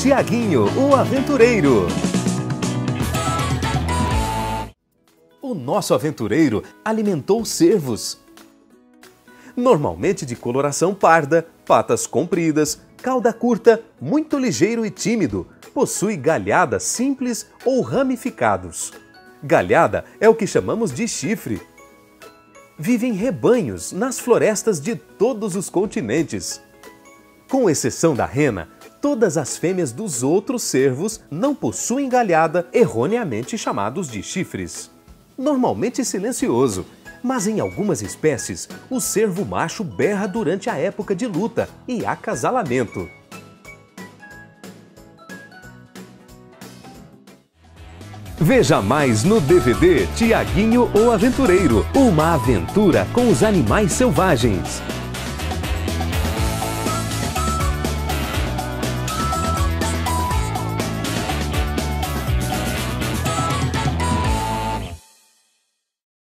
Tiaguinho, o aventureiro. O nosso aventureiro alimentou cervos. Normalmente de coloração parda, patas compridas, cauda curta, muito ligeiro e tímido, possui galhada simples ou ramificados. Galhada é o que chamamos de chifre. Vive em rebanhos nas florestas de todos os continentes. Com exceção da rena, todas as fêmeas dos outros cervos não possuem galhada, erroneamente chamados de chifres. Normalmente silencioso, mas em algumas espécies, o cervo macho berra durante a época de luta e acasalamento. Veja mais no DVD Tiaguinho o Aventureiro, uma aventura com os animais selvagens.